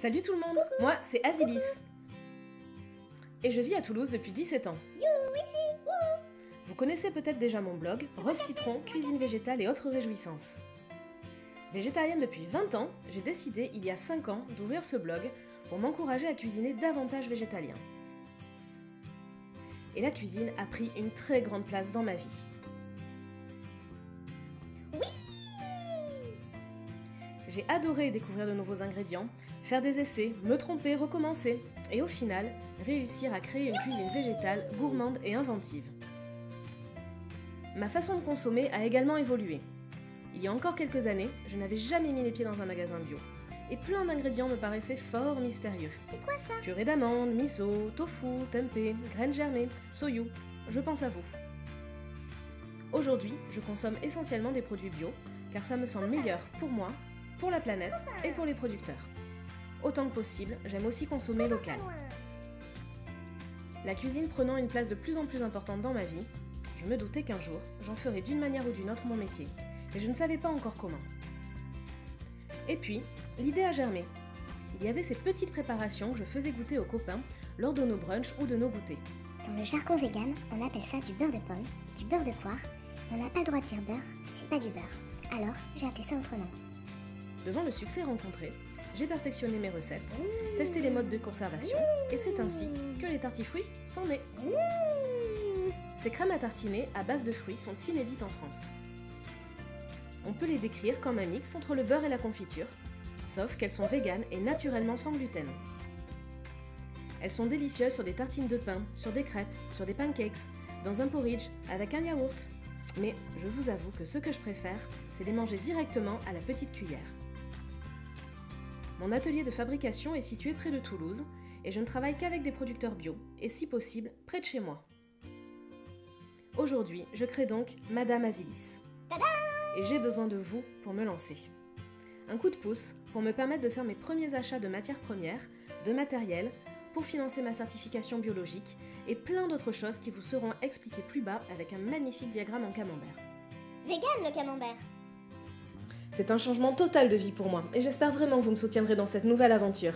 Salut tout le monde, moi c'est Azilis. Et je vis à Toulouse depuis 17 ans. Vous connaissez peut-être déjà mon blog, Rose Citron, cuisine végétale et autres réjouissances. Végétarienne depuis 20 ans, j'ai décidé il y a 5 ans d'ouvrir ce blog pour m'encourager à cuisiner davantage végétalien. Et la cuisine a pris une très grande place dans ma vie. J'ai adoré découvrir de nouveaux ingrédients, faire des essais, me tromper, recommencer, et au final, réussir à créer une cuisine végétale gourmande et inventive. Ma façon de consommer a également évolué. Il y a encore quelques années, je n'avais jamais mis les pieds dans un magasin bio. Et plein d'ingrédients me paraissaient fort mystérieux. C'est quoi ça? Purée d'amandes, miso, tofu, tempeh, graines germées, soyou. Je pense à vous. Aujourd'hui, je consomme essentiellement des produits bio, car ça me semble meilleur pour moi pour la planète et pour les producteurs. Autant que possible, j'aime aussi consommer local. La cuisine prenant une place de plus en plus importante dans ma vie, je me doutais qu'un jour, j'en ferais d'une manière ou d'une autre mon métier, mais je ne savais pas encore comment. Et puis, l'idée a germé. Il y avait ces petites préparations que je faisais goûter aux copains lors de nos brunchs ou de nos goûters. Dans le jargon vegan, on appelle ça du beurre de pomme, du beurre de poire. On n'a pas le droit de dire beurre c'est pas du beurre. Alors, j'ai appelé ça autrement. Devant le succès rencontré, j'ai perfectionné mes recettes, testé les modes de conservation, et c'est ainsi que les tartifruits sont nés. Ces crèmes à tartiner à base de fruits sont inédites en France. On peut les décrire comme un mix entre le beurre et la confiture, sauf qu'elles sont véganes et naturellement sans gluten. Elles sont délicieuses sur des tartines de pain, sur des crêpes, sur des pancakes, dans un porridge, avec un yaourt. Mais je vous avoue que ce que je préfère, c'est les manger directement à la petite cuillère. Mon atelier de fabrication est situé près de Toulouse et je ne travaille qu'avec des producteurs bio et si possible près de chez moi. Aujourd'hui, je crée donc Madame Azilis. Et j'ai besoin de vous pour me lancer. Un coup de pouce pour me permettre de faire mes premiers achats de matières premières, de matériel, pour financer ma certification biologique et plein d'autres choses qui vous seront expliquées plus bas avec un magnifique diagramme en camembert. Vegan le camembert C'est un changement total de vie pour moi et j'espère vraiment que vous me soutiendrez dans cette nouvelle aventure.